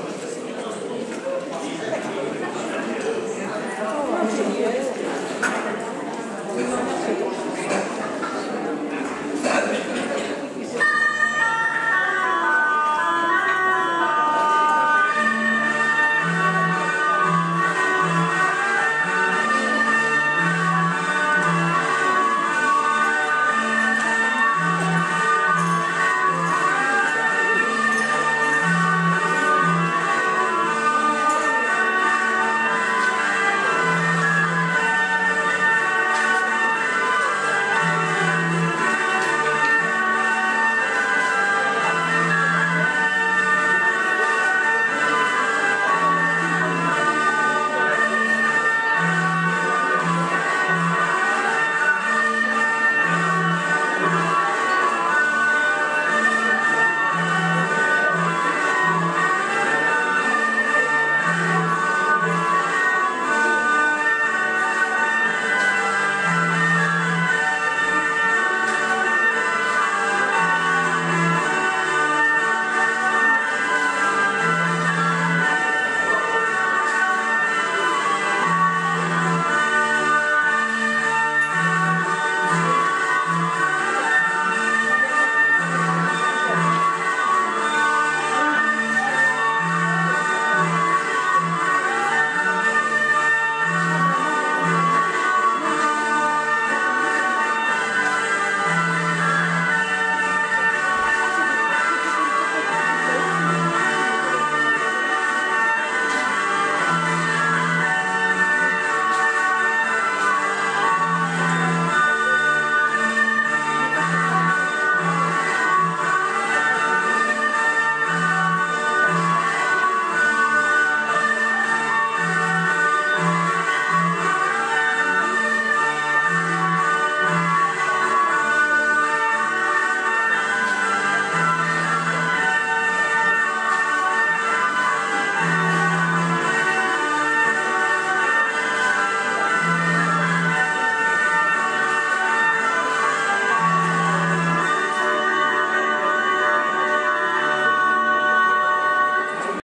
どうぞ。